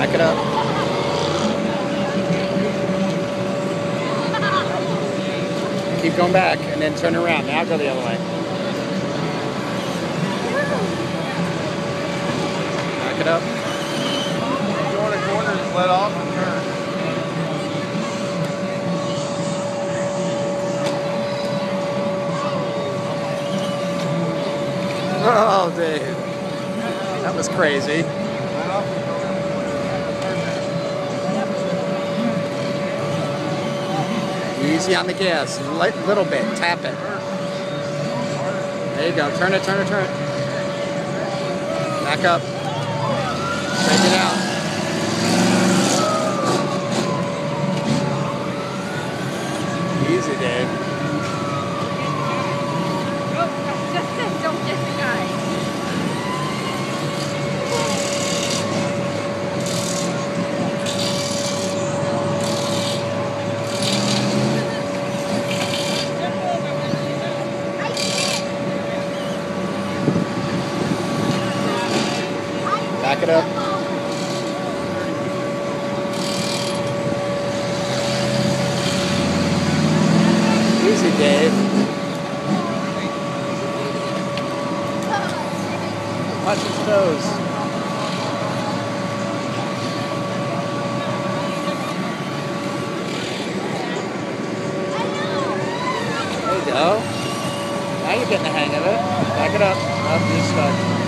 Back it up. Keep going back and then turn around. Now go the other way. Back it up. Go the corners, let off and turn. Oh, Dave. That was crazy. Let off and turn. Easy on the gas. Light, little bit. Tap it. There you go. Turn it, turn it, turn it. Back up. Take it out. Easy, Dave. Back it up. Easy, Dave. Watch his toes. There you go. Now you're getting the hang of it. Back it up. Up, you're.